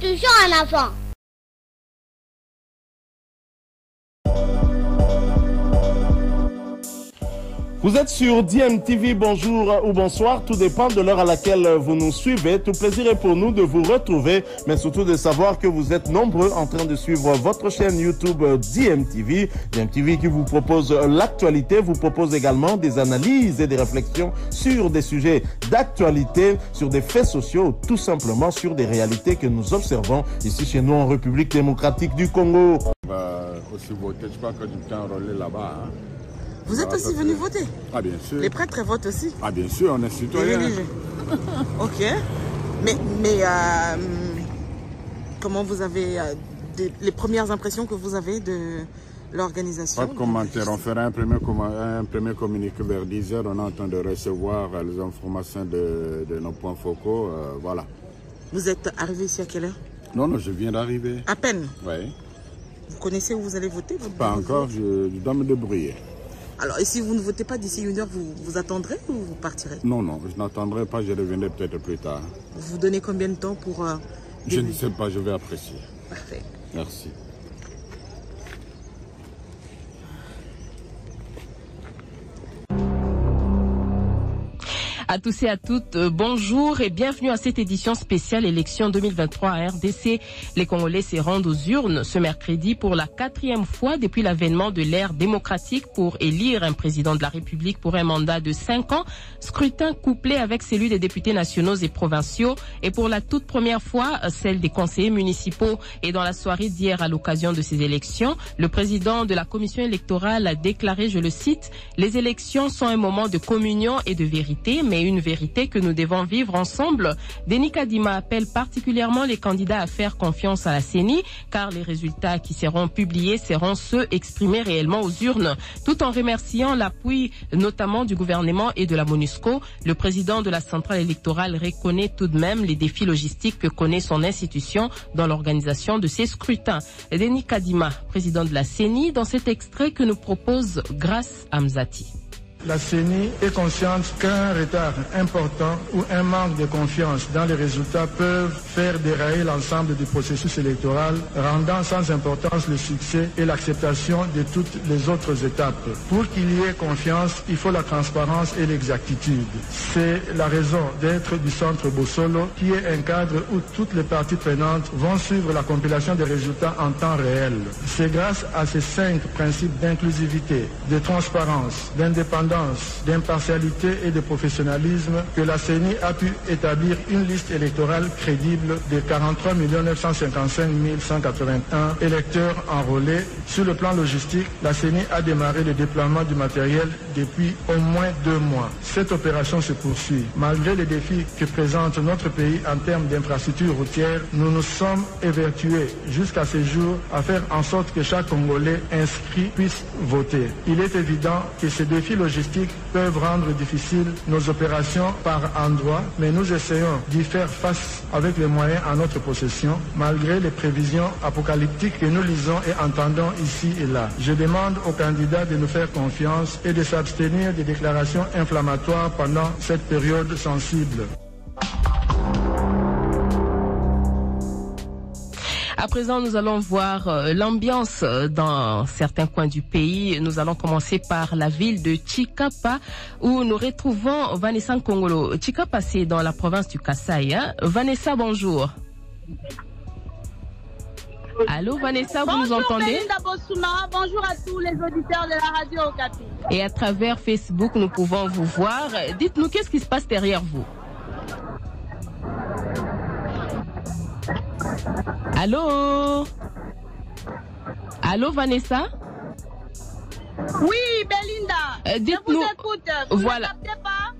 DMTV toujours en avant Vous êtes sur DMTV, bonjour ou bonsoir, tout dépend de l'heure à laquelle vous nous suivez. Tout plaisir est pour nous de vous retrouver, mais surtout de savoir que vous êtes nombreux en train de suivre votre chaîne YouTube DMTV. DMTV qui vous propose l'actualité, vous propose également des analyses et des réflexions sur des sujets d'actualité, sur des faits sociaux, tout simplement sur des réalités que nous observons ici chez nous en République démocratique du Congo. Bah, aussi voter, je crois que relais là-bas. hein? Vous êtes Ah, aussi venu voter Ah, bien sûr. Les prêtres votent aussi Ah, bien sûr, on est citoyen. Ok. Mais, mais euh, comment vous avez euh, des- les premières impressions que vous avez de l'organisation? Pas de commentaire. On fera un premier, un premier communiqué vers 10 heures. On est en train de recevoir euh, les informations de, de nos points focaux. euh, voilà. Vous êtes arrivé ici à quelle heure? Non, non, je viens d'arriver. À peine. Oui. Vous connaissez où vous allez voter Pas encore, je, je dois me débrouiller. Alors, et si vous ne votez pas d'ici une heure, vous, vous attendrez ou vous partirez Non, non, je n'attendrai pas, je reviendrai peut-être plus tard. Vous vous donnez combien de temps pour... euh, Je ne sais pas, je vais apprécier. Parfait. Merci. À tous et à toutes, euh, bonjour et bienvenue à cette édition spéciale élection 2023 à RDC. Les Congolais se rendent aux urnes ce mercredi pour la quatrième fois depuis l'avènement de l'ère démocratique pour élire un président de la République pour un mandat de cinq ans, scrutin couplé avec celui des députés nationaux et provinciaux et pour la toute première fois euh, celle des conseillers municipaux. Et dans la soirée d'hier à l'occasion de ces élections, le président de la commission électorale a déclaré, je le cite, les élections sont un moment de communion et de vérité, mais une vérité que nous devons vivre ensemble. Denis Kadima appelle particulièrement les candidats à faire confiance à la CENI, car les résultats qui seront publiés seront ceux exprimés réellement aux urnes. Tout en remerciant l'appui notamment du gouvernement et de la MONUSCO, le président de la centrale électorale reconnaît tout de même les défis logistiques que connaît son institution dans l'organisation de ces scrutins. Denis Kadima, président de la CENI, dans cet extrait que nous propose Grâce Amzati. La CENI est consciente qu'un retard important ou un manque de confiance dans les résultats peuvent faire dérailler l'ensemble du processus électoral, rendant sans importance le succès et l'acceptation de toutes les autres étapes. Pour qu'il y ait confiance, il faut la transparence et l'exactitude. C'est la raison d'être du centre Bossolo, qui est un cadre où toutes les parties prenantes vont suivre la compilation des résultats en temps réel. C'est grâce à ces cinq principes d'inclusivité, de transparence, d'indépendance, d'impartialité et de professionnalisme que la CENI a pu établir une liste électorale crédible de 43 955 181 électeurs enrôlés. Sur le plan logistique, la CENI a démarré le déploiement du matériel depuis au moins deux mois. Cette opération se poursuit. Malgré les défis que présente notre pays en termes d'infrastructures routières, nous nous sommes évertués jusqu'à ce jour à faire en sorte que chaque Congolais inscrit puisse voter. Il est évident que ces défis logistiques peuvent rendre difficiles nos opérations par endroits, mais nous essayons d'y faire face avec les moyens à notre possession, malgré les prévisions apocalyptiques que nous lisons et entendons ici et là. Je demande aux candidats de nous faire confiance et de s'abstenir des déclarations inflammatoires pendant cette période sensible. À présent, nous allons voir euh, l'ambiance euh, dans certains coins du pays. Nous allons commencer par la ville de Chikapa où nous retrouvons Vanessa Nkongolo. Chikapa, c'est dans la province du Kasaï. hein. Vanessa, bonjour. Allô, Vanessa, vous nous entendez? Bonjour à tous les auditeurs de la radio Okapi. Et à travers Facebook, nous pouvons vous voir. Dites-nous, qu'est-ce qui se passe derrière vous? Allô? Allô, Vanessa? Oui, Belinda. Euh, Euh, Dites-nous. Vous Voilà. pas?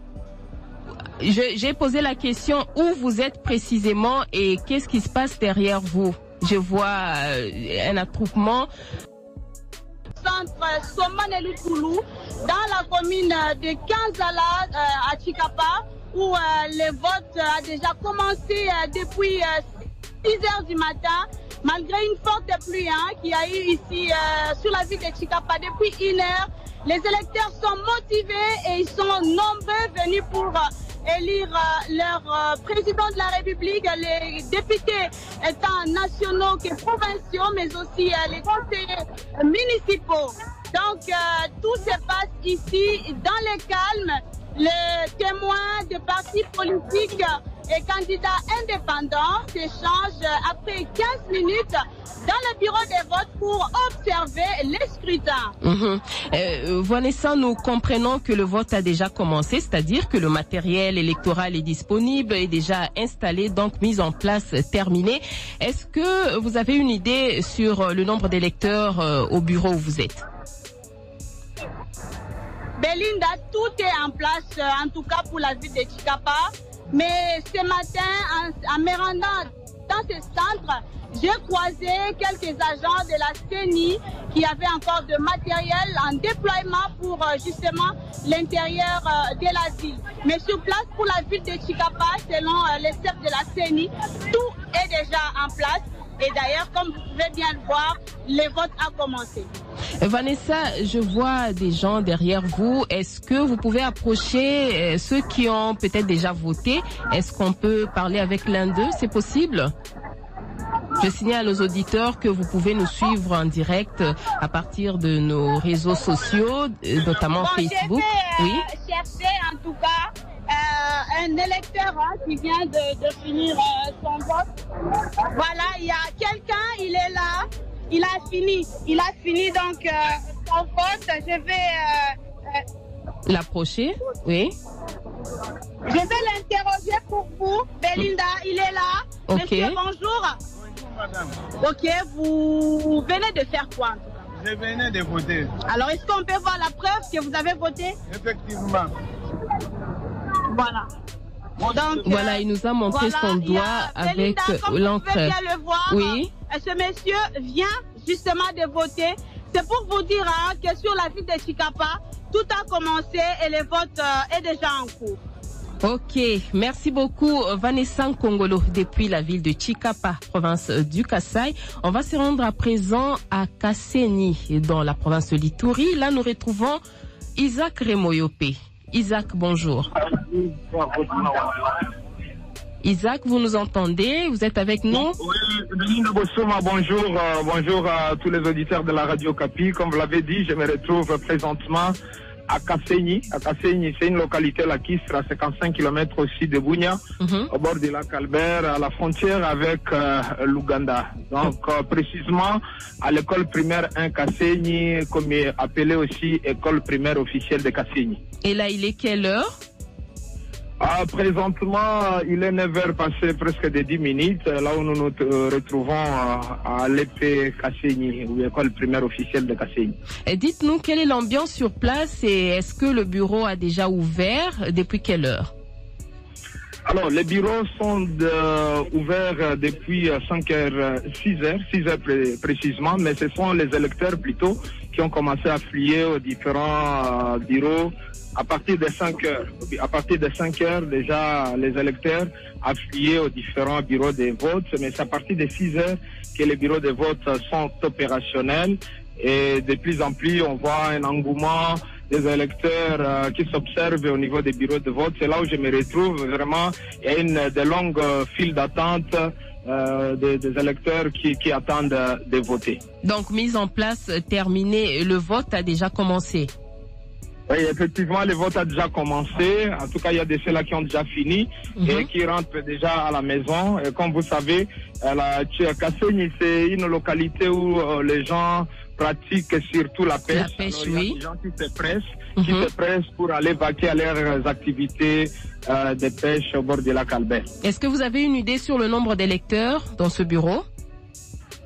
Je- J'ai posé la question où vous êtes précisément et qu'est-ce qui se passe derrière vous? Je vois euh, un attroupement. centre Somane Lukulu, dans la commune de Kanzala euh, à Chikapa, où euh, le vote a déjà commencé depuis 6 heures du matin, malgré une forte pluie hein, qui a eu ici euh, sur la ville de Chikapa depuis une heure. Les électeurs sont motivés et ils sont nombreux venus pour euh, élire euh, leur président de la République, les députés étant nationaux que provinciaux, mais aussi les conseillers municipaux. Donc tout se passe ici dans le calme. Les témoins de partis politiques et candidats indépendants s'échangent après 15 minutes dans le bureau de vote pour observer les scrutins. Vanessa, nous comprenons que le vote a déjà commencé, c'est-à-dire que le matériel électoral est disponible, est déjà installé, donc mis en place, terminé. Est-ce que vous avez une idée sur le nombre d'électeurs euh, au bureau où vous êtes? Belinda, tout est en place, euh, en tout cas pour la ville de Chikapa. Mais ce matin, en, me rendant dans ce centre, j'ai croisé quelques agents de la CENI qui avaient encore de matériel en déploiement pour euh, justement l'intérieur euh, de la ville. Mais sur place pour la ville de Chikapa, selon les chefs de la CENI, tout est déjà en place. Et d'ailleurs, comme vous pouvez bien le voir, le vote a commencé. Euh, Vanessa, je vois des gens derrière vous. Est-ce que vous pouvez approcher euh, ceux qui ont peut-être déjà voté? Est-ce qu'on peut parler avec l'un d'eux? C'est possible? Je signale aux auditeurs que vous pouvez nous suivre en direct à partir de nos réseaux sociaux, euh, notamment Bon, Facebook. Oui. euh, chercher en tout cas euh, un électeur hein, qui vient de, de finir euh, son vote. Voilà, il y a quelqu'un, il est là, il a fini, il a fini donc euh, son vote. Je vais, euh, L'approcher. Oui. je vais l'interroger pour vous. Belinda, il est là. Ok. Monsieur, bonjour. Ok, vous venez de faire quoi Je venais de voter. Alors, est-ce qu'on peut voir la preuve que vous avez voté? Effectivement. Voilà. Donc, Voilà, euh, il nous a montré voilà, son doigt avec comme l'encre. Oui. Euh, Ce monsieur vient justement de voter. C'est pour vous dire hein, que sur la ville de Chicapa, tout a commencé et le vote euh, est déjà en cours. Ok, merci beaucoup Vanessa Kongolo depuis la ville de Chikapa, province du Kassai. On va se rendre à présent à Kasseni, dans la province de Lituri. Là, nous retrouvons Isaac Remoyope. Isaac, bonjour. Isaac, vous nous entendez? Vous êtes avec nous? Oui, Bossoma, bonjour, euh, bonjour à tous les auditeurs de la radio Capi. Comme vous l'avez dit, je me retrouve présentement à Kasséni. À c'est une localité là qui sera à 55 km au sud de Bounia, Mhm. au bord du lac Albert, à la frontière avec euh, l'Ouganda. Donc, euh, précisément à l'école primaire 1 Kasséni, comme est appelé aussi école primaire officielle de Kasséni. Et là, il est quelle heure? Ah, présentement, il est 9h passé presque de 10 minutes, euh, là où nous nous euh, retrouvons euh, à l'épée Kasséni, ou école primaire officielle de. Et Dites-nous quelle est l'ambiance sur place et est-ce que le bureau a déjà ouvert Depuis quelle heure? Alors, les bureaux sont ouverts euh, depuis 5h, 6h, 6h précisément, mais ce sont les électeurs plutôt qui ont commencé à flier aux différents euh, bureaux à partir de 5 heures. À partir de 5 heures, déjà, les électeurs affiliés aux différents bureaux de vote, mais c'est à partir de 6 heures que les bureaux de vote sont opérationnels et de plus en plus, on voit un engouement des électeurs euh, qui s'observent au niveau des bureaux de vote. C'est là où je me retrouve vraiment. Il y a une de longues files d'attente euh, des, des électeurs qui, qui attendent euh, de voter. Donc, mise en place, euh, terminée, le vote a déjà commencé. Oui, effectivement, le vote a déjà commencé. En tout cas, il y a de ceux-là qui ont déjà fini et qui rentrent déjà à la maison. Et comme vous savez, la Kasséni, c'est une localité où euh, les gens pratiquent surtout la pêche. La pêche, Alors, il y a oui. des gens qui se pressent, qui se pressent pour aller vaquer à leurs activités euh, de pêche au bord du lac Albert. Est-ce que vous avez une idée sur le nombre d'électeurs dans ce bureau?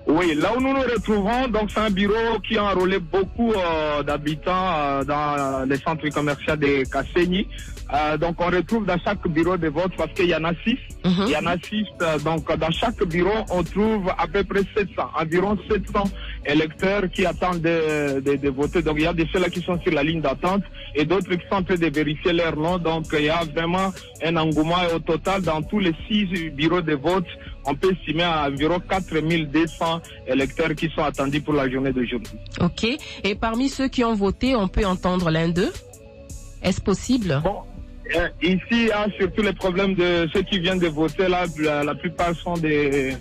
Oui, là où nous nous retrouvons, donc c'est un bureau qui a enrôlé beaucoup euh, d'habitants euh, dans les centres commerciaux de Kasséni. Euh, donc on retrouve dans chaque bureau de vote parce qu'il y en a six. Mhm. Il y en a six. euh, donc dans chaque bureau, on trouve à peu près 700, environ 700 électeurs qui attendent de, de, de voter. Donc il y a de ceux-là qui sont sur la ligne d'attente et d'autres qui sont en train de vérifier leur nom. Donc il y a vraiment un engouement et au total dans tous les six bureaux de vote. On peut estimer à environ 4200 électeurs qui sont attendus pour la journée d'aujourd'hui. Ok. Et parmi ceux qui ont voté, on peut entendre l'un d'eux? Est-ce possible? Bon, ici, il y a surtout les problèmes de ceux qui viennent de voter. Là, la, la plupart sont des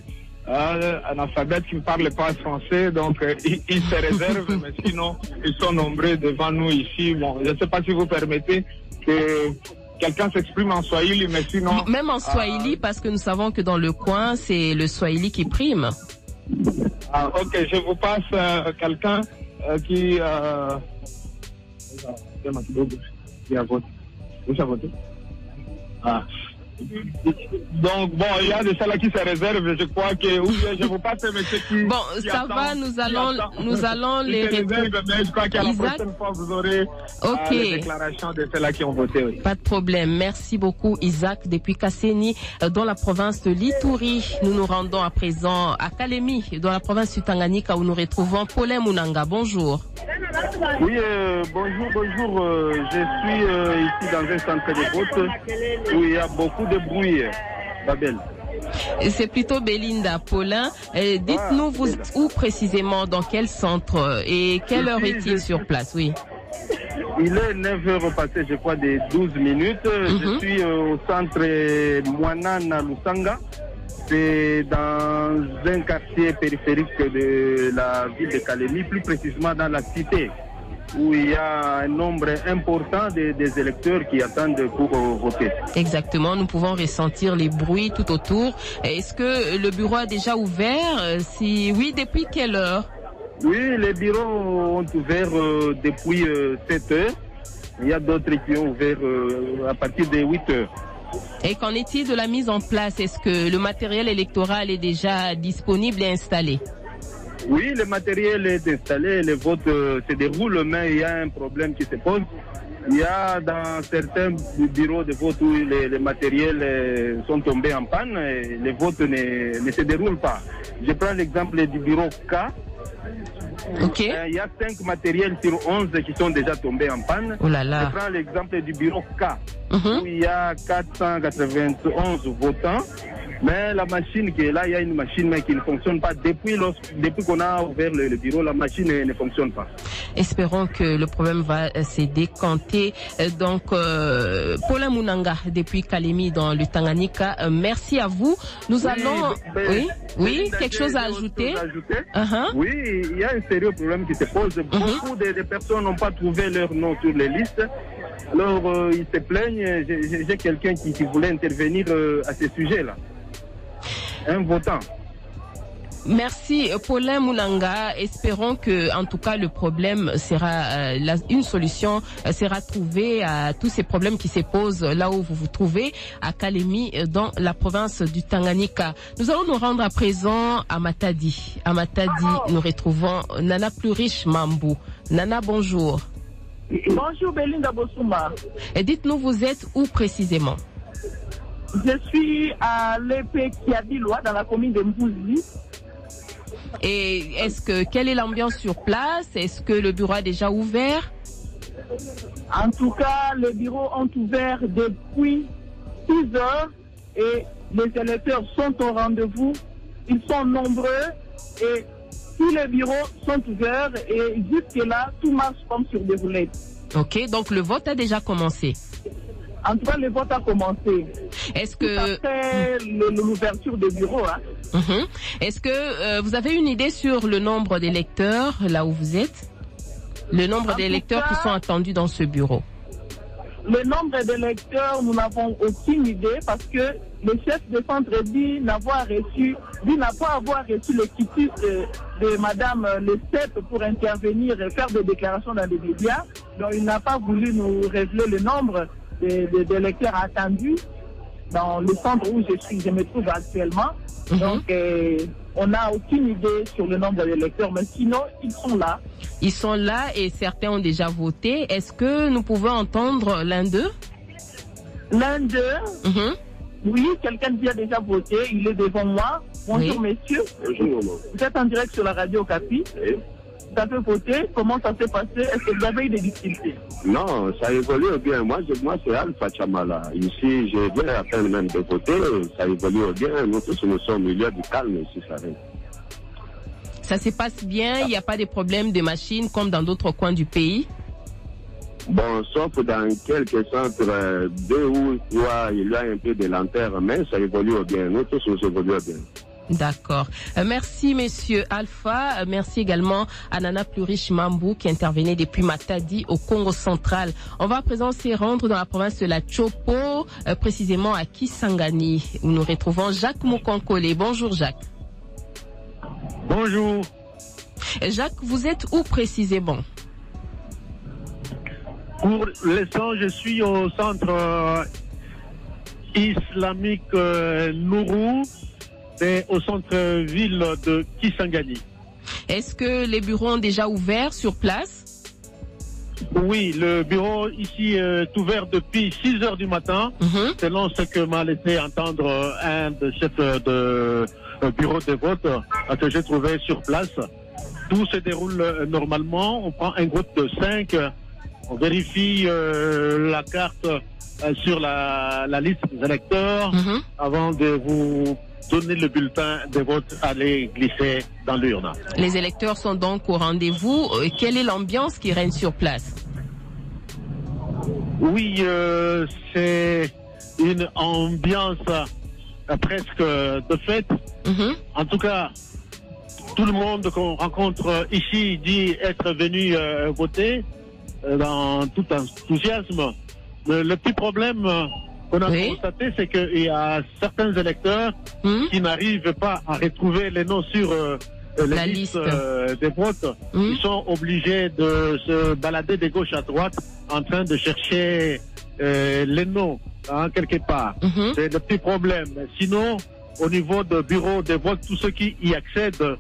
euh, analphabètes qui ne parlent pas français, donc euh, ils, ils se réservent, mais sinon, ils sont nombreux devant nous ici. Bon, je ne sais pas si vous permettez que quelqu'un s'exprime en Swahili, mais sinon... Même en Swahili, parce que nous savons que dans le coin, c'est le Swahili qui prime. Ah, ok, je vous passe euh, quelqu'un euh, qui... Euh... qui a voté. Qui a voté Ah. Donc, bon, il y a de ceux-là qui se réservent, je crois que... Ou je vous passe un monsieur qui... Bon, qui ça attend, va, nous allons- nous allons les se réservent, mais je crois qu'à la Isaac prochaine fois, vous aurez euh, Ok. les déclarations de ceux-là qui ont voté. Oui. Pas de problème. Merci beaucoup, Isaac, depuis Kasseni, euh, dans la province de Lituri. Nous nous rendons à présent à Kalemi, dans la province du Tanganyika, où nous retrouvons Paulin Munanga. Bonjour. Oui, euh, bonjour, bonjour. je suis euh, ici dans un centre de vote où il y a beaucoup bruit. Babel. C'est plutôt Belinda Paulin. Dites-nous, vous êtes où précisément, dans quel centre et quelle heure est-il sur place Oui. Il est 9 heures passées, je crois, de 12 minutes. Je Mhm. suis euh, au centre Moanana Lusanga. C'est dans un quartier périphérique de la ville de Kalemi, plus précisément dans la cité, où il y a un nombre important de- des électeurs qui attendent pour euh, voter. Exactement, nous pouvons ressentir les bruits tout autour. Est-ce que le bureau a déjà ouvert? Euh, Si oui, depuis quelle heure? Oui, les bureaux ont ouvert euh, depuis 7 heures. Il y a d'autres qui ont ouvert euh, à partir de 8 heures. Et qu'en est-il de la mise en place? Est-ce que le matériel électoral est déjà disponible et installé? Oui, le matériel est installé, les votes euh, se déroulent, mais il y a un problème qui se pose. Il y a dans certains bureaux de vote où les, les matériels euh, sont tombés en panne et les votes ne, ne se déroulent pas. Je prends l'exemple du bureau K. Ok. Euh, il y a cinq matériels sur 11 qui sont déjà tombés en panne. Oh là là. Je prends l'exemple du bureau K, Mhm. où il y a 491 votants. Mais la machine qui est là, il y a une machine mais qui ne fonctionne pas. Depuis, lors- depuis qu'on a ouvert le, le bureau, la machine ne, ne fonctionne pas. Espérons que le problème va euh, se décanter. Euh, Donc, euh, Paulin Munanga, depuis Kalemi dans le Tanganyika, euh, merci à vous. Nous Oui, allons... ben, Oui, oui, Belinda, quelque chose à ajouter chose à ajouter. Uh-huh. Oui, il y a un sérieux problème qui se pose. Mhm. Beaucoup de, de personnes n'ont pas trouvé leur nom sur les listes. Alors, euh, ils se plaignent. J'ai- quelqu'un qui, qui voulait intervenir euh, à ce sujet-là. Un votant. Merci Paulin Munanga. Espérons que, en tout cas, le problème sera euh, la- une solution euh, sera trouvée à tous ces problèmes qui se posent là où vous vous trouvez à Kalemi, euh, dans la province du Tanganyika. Nous allons nous rendre à présent à Matadi. À Matadi, nous retrouvons Nana plus riche Mambou. Nana, bonjour. Bonjour Belinda Bosuma. Et dites-nous, vous êtes où précisément? Je suis à l'épée Kiabilois dans la commune de Mbouzi. Et est-ce que quelle est l'ambiance sur place? Est-ce que le bureau a déjà ouvert? En tout cas, les bureaux ont ouvert depuis 6 heures et les électeurs sont au rendez-vous. Ils sont nombreux et tous les bureaux sont ouverts et jusque-là, tout marche comme sur des roulettes. Ok, donc le vote a déjà commencé. En tout cas, le vote a commencé. Est-ce que après l'ouverture des bureaux. Hein. Mhm. Est-ce que euh, vous avez une idée sur le nombre d'électeurs là où vous êtes? Le nombre d'électeurs qui sont attendus dans ce bureau? Le nombre d'électeurs, nous n'avons aucune idée parce que le chef de centre dit n'avoir reçu, dit n'a pas avoir reçu le quitus de, de Madame Le Cep pour intervenir et faire des déclarations dans les médias. Donc il n'a pas voulu nous révéler le nombre de- de- d'électeurs attendus dans le centre où je suis, je me trouve actuellement. Mhm. Donc euh, on n'a aucune idée sur le nombre d'électeurs, mais sinon, ils sont là. Ils sont là et certains ont déjà voté. Est-ce que nous pouvons entendre l'un d'eux? L'un d'eux, Mhm. oui, quelqu'un qui a déjà voté, il est devant moi. Bonjour, messieurs. Bonjour, Vous êtes en direct sur la radio Capi. Vous avez voté, comment ça s'est passé? Est-ce que vous avez eu des difficultés? Non, ça évolue bien. Moi, je, moi c'est Alpha Chamala. Ici, je viens à peine même de voter. Ça évolue bien. Nous tous, nous sommes au milieu du calme ici, ça va. Ça se passe bien, il n'y a pas de problème de machines comme dans d'autres coins du pays? Bon, sauf dans quelques centres, euh, deux ou trois, il y a un peu de lenteur, mais ça évolue bien. Nous tous, nous évoluons bien. D'accord. Euh, merci, monsieur Alpha. Euh, merci également à Nana Plurish Mambou qui intervenait depuis Matadi au Congo central. On va à présent se rendre dans la province de la Chopo, euh, précisément à Kisangani, où nous retrouvons Jacques Moukonkole. Bonjour, Jacques. Bonjour. Jacques, vous êtes où précisément? Pour l'instant, je suis au centre islamique euh, Nourou, et au centre-ville de Kisangani. Est-ce que les bureaux ont déjà ouvert sur place? Oui, le bureau ici est ouvert depuis 6 heures du matin, selon ce que m'a laissé entendre un de chefs de euh, bureau de vote euh, que j'ai trouvé sur place. Tout se déroule euh, normalement. On prend un groupe de 5, on vérifie euh, la carte euh, sur la, la liste des électeurs avant de vous donner le bulletin de vote les glisser dans l'urne. Les électeurs sont donc au rendez-vous. Euh, Quelle est l'ambiance qui règne sur place? Oui, euh, c'est une ambiance euh, presque de fête. En tout cas, tout le monde qu'on rencontre ici dit être venu euh, voter euh, dans tout enthousiasme. Le, le petit problème qu'on a constaté, c'est qu'il y a certains électeurs qui n'arrivent pas à retrouver les noms sur euh, les La listes liste. euh, des votes. Ils sont obligés de se balader de gauche à droite en train de chercher euh, les noms hein, quelque part. C'est le petit problème. Sinon, au niveau de bureau de vote, tous ceux qui y accèdent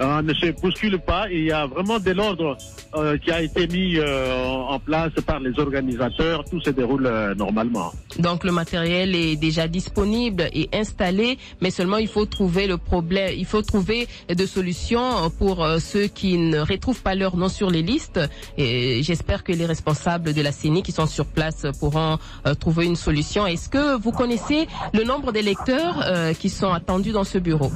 euh, ne se bousculent pas. Il y a vraiment de l'ordre euh, qui a été mis euh, en place par les organisateurs. Tout se déroule euh, normalement. Donc le matériel est déjà disponible et installé, mais seulement il faut trouver le problème, il faut trouver des solutions pour ceux qui ne retrouvent pas leur nom sur les listes. Et j'espère que les responsables de la CENI qui sont sur place pourront trouver une solution. Est-ce que vous connaissez le nombre d'électeurs qui sont attendus dans ce bureau?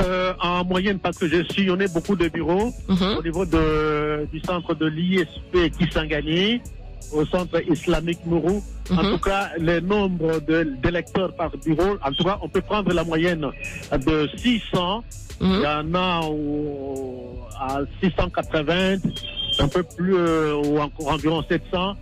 Euh, en moyenne, parce que j'ai sillonné beaucoup de bureaux au niveau de, du centre de l'ISP Kisangani, au centre islamique Nourou. En tout cas, le nombre d'électeurs par bureau, en tout cas, on peut prendre la moyenne de 600. Il y en a au- à 680, un peu plus, euh, ou encore environ 700,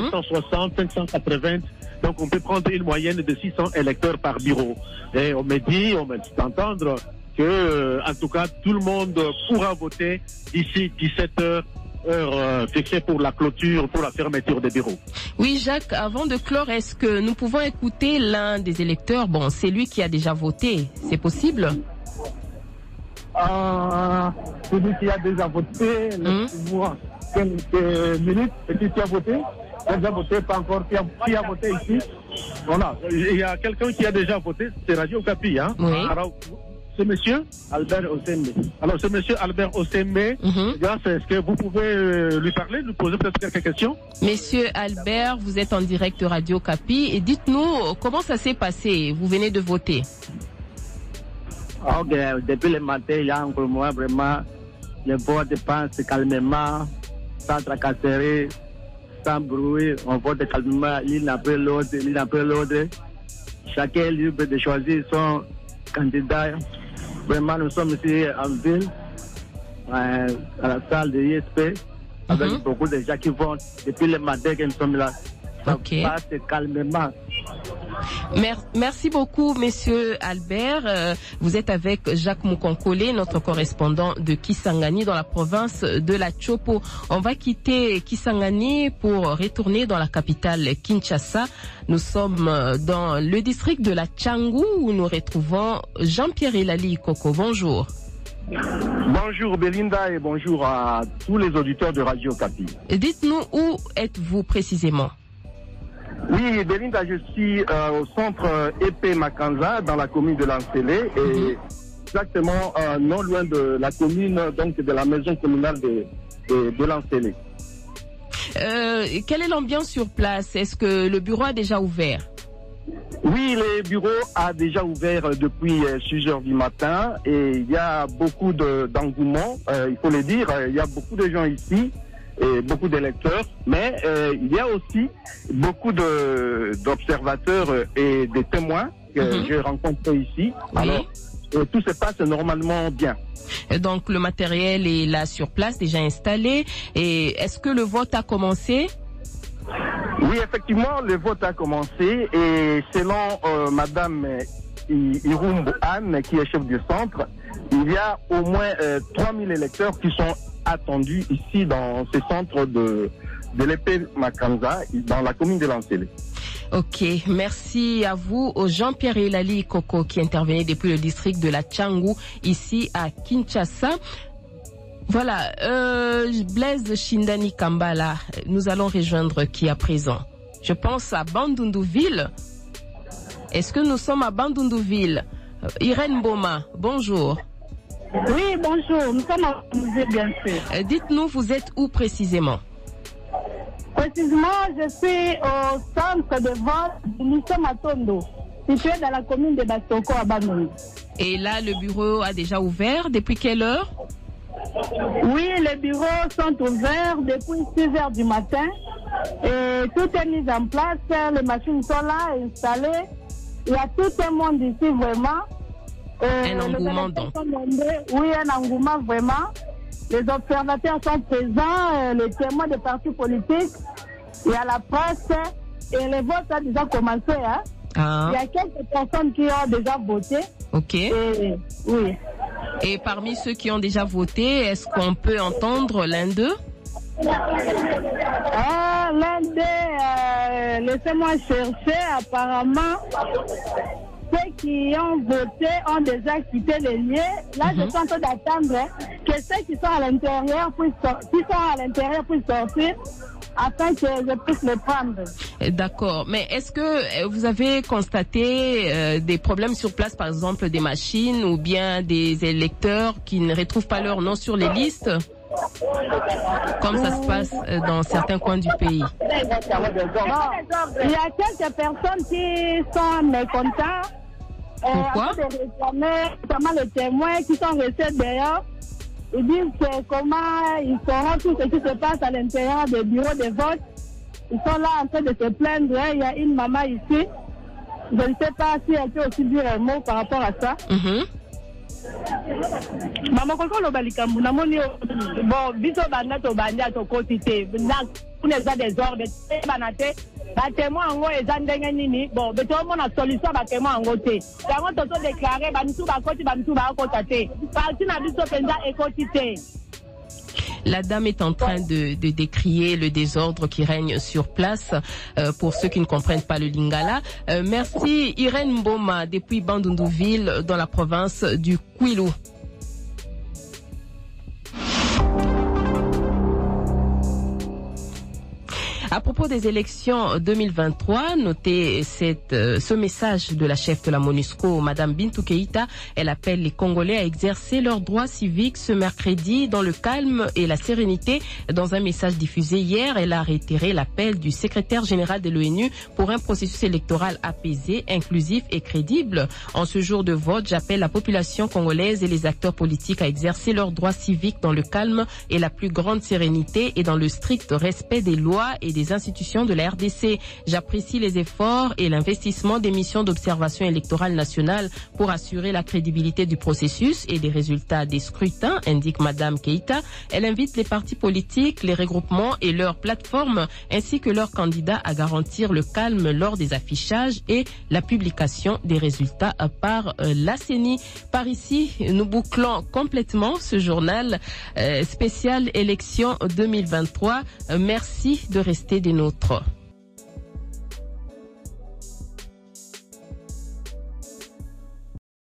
560, 580. Donc, on peut prendre une moyenne de 600 électeurs par bureau. Et on me dit, on me dit entendre que, euh, en tout cas, tout le monde pourra voter d'ici 17 heures, heure euh, fixée pour la clôture, pour la fermeture des bureaux. Oui, Jacques, avant de clore, est-ce que nous pouvons écouter l'un des électeurs? Bon, c'est lui qui a déjà voté. C'est possible? Euh, celui qui a déjà voté, laisse-moi quelques minutes. Et qui a voté? Déjà voté, pas encore. Qui a, qui a voté ici? Voilà. Il y a quelqu'un qui a déjà voté, c'est Radio Capi, hein Alors, ce monsieur Albert Osembe. Alors, ce monsieur Albert Osembe, grâce, est-ce que vous pouvez euh, lui parler, lui poser peut-être quelques questions? Monsieur Albert, vous êtes en direct Radio Capi et dites-nous comment ça s'est passé? Vous venez de voter? Ok, depuis le matin, il y a encore moi vraiment, les votes passent calmement, sans tracasserie, sans bruit. On vote calmement l'une après l'autre, l'une après l'autre. Chacun est libre de choisir son candidat. Vraiment, nous sommes ici en ville, euh, à la salle de l'ISP, avec beaucoup de gens qui votent depuis le matin que nous sommes là. Ça passe calmement. Merci beaucoup, Monsieur Albert. Euh, vous êtes avec Jacques Moukonkole, notre correspondant de Kisangani dans la province de la Chopo. On va quitter Kisangani pour retourner dans la capitale Kinshasa. Nous sommes dans le district de la Tchangou où nous retrouvons Jean-Pierre Elali Koko. Bonjour. Bonjour Belinda et bonjour à tous les auditeurs de Radio Capi. Dites-nous où êtes-vous précisément? Oui, Belinda, je suis euh, au centre épée Makanza, dans la commune de Lancélé, et Mhm. exactement euh, non loin de la commune, donc de la maison communale de, de, de Lancélé. Euh, Quelle est l'ambiance sur place? Est-ce que le bureau a déjà ouvert? Oui, le bureau a déjà ouvert euh, depuis euh, 6 heures du matin et il y a beaucoup de- d'engouement, euh, il faut le dire. Euh, Il y a beaucoup de gens ici et beaucoup d'électeurs, mais euh, il y a aussi beaucoup d'observateurs euh, et de témoins que Mhm. j'ai rencontrés ici. Alors, euh, tout se passe normalement bien. Donc le matériel est là sur place, déjà installé. Et est-ce que le vote a commencé? Oui, effectivement, le vote a commencé et selon euh, Madame I- Irumbu Anne, qui est chef du centre, il y a au moins euh, 3000 électeurs qui sont attendus ici dans ce centre de, de l'épée Makanza, dans la commune de Lancélé. Ok, merci à vous, Jean-Pierre Elali Koko qui intervenait depuis le district de la Tchangou, ici à Kinshasa. Voilà, euh, Blaise Shindani Kambala, nous allons rejoindre qui à présent? Je pense à Bandundouville. Est-ce que nous sommes à Bandundouville Euh, Irène Boma, bonjour. Oui, bonjour, nous sommes à musée, bien sûr. Euh, Dites-nous, vous êtes où précisément? Précisément, je suis au centre de vote du lycée Matondo, situé dans la commune de Bastoko à Bandung. Et là, le bureau a déjà ouvert. Depuis quelle heure? Oui, les bureaux sont ouverts depuis 6 heures du matin et tout est mis en place, les machines sont là, installées. Il y a tout un monde ici vraiment. Un engouement, les nombreux. Oui, un engouement vraiment. Les observateurs sont présents, euh, les témoins des partis politiques, il y a la presse et le vote a déjà commencé. Hein. Ah. Il y a quelques personnes qui ont déjà voté. Ok. Et, oui. Et parmi ceux qui ont déjà voté, est-ce qu'on peut entendre l'un d'eux? Ah, l'un des, euh, laissez-moi chercher, apparemment, ceux qui ont voté ont déjà quitté les lieux. Là, je suis en train d'attendre que ceux qui sont à l'intérieur puissent, qui sont à l'intérieur puissent sortir afin que je puisse les prendre. Euh, D'accord. Mais est-ce que euh, vous avez constaté euh, des problèmes sur place, par exemple des machines ou bien des électeurs qui ne retrouvent pas leur nom sur les listes? Comme ça se passe euh, dans certains coins du pays. Bon, il y a quelques personnes qui sont mécontents. euh, Pourquoi? notamment les témoins qui sont restés dehors. Ils disent comment ils sauront tout ce qui se passe à l'intérieur des bureaux de vote. Ils sont là en train de se plaindre. Il y a une maman ici. Je ne sais pas si elle peut aussi dire un mot par rapport à ça. Mama koloka oloba likambo namoni bon biso banda tobandi atokoti te. Na kuna eza desordre teyebana te. Batémoin yango eza ndenge nini? Bon betomona solution batémoin yango te. Yango tozodeklare bamisu bakoti bamisu bakota te. Parti na biso mpenza ekoti te La dame est en train de, décrier le désordre qui règne sur place euh, pour ceux qui ne comprennent pas le lingala. Euh, merci Irène Mboma depuis Bandundouville dans la province du Kwilu. À propos des élections 2023, notez cette, euh, ce message de la chef de la MONUSCO, Madame Bintou Keïta. Elle appelle les Congolais à exercer leurs droits civiques ce mercredi dans le calme et la sérénité. Dans un message diffusé hier, elle a réitéré l'appel du secrétaire général de l'ONU pour un processus électoral apaisé, inclusif et crédible. En ce jour de vote, j'appelle la population congolaise et les acteurs politiques à exercer leurs droits civiques dans le calme et la plus grande sérénité et dans le strict respect des lois et des institutions de la RDC. J'apprécie les efforts et l'investissement des missions d'observation électorale nationale pour assurer la crédibilité du processus et des résultats des scrutins, indique Madame Keita. Elle invite les partis politiques, les regroupements et leurs plateformes ainsi que leurs candidats à garantir le calme lors des affichages et la publication des résultats par euh, la CENI. Par ici, nous bouclons complètement ce journal euh, spécial élection 2023. Euh, merci de rester des nôtres.